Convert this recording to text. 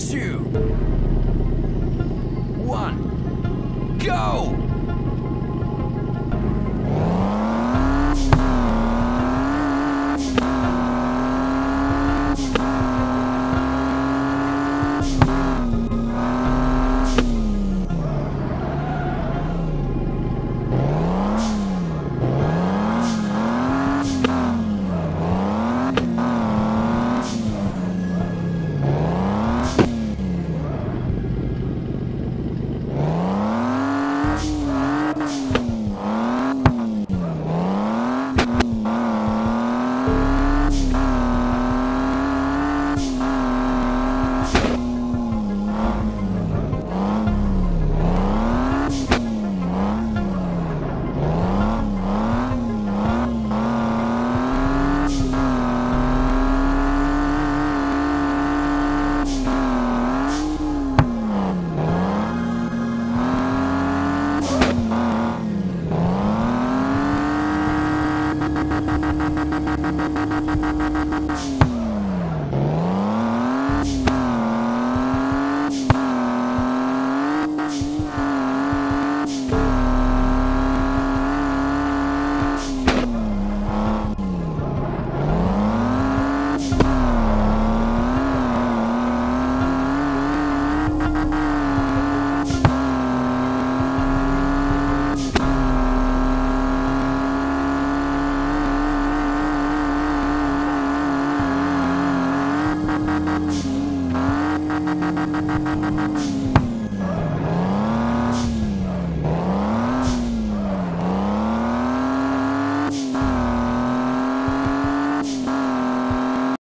two, one, go! Música Thank you.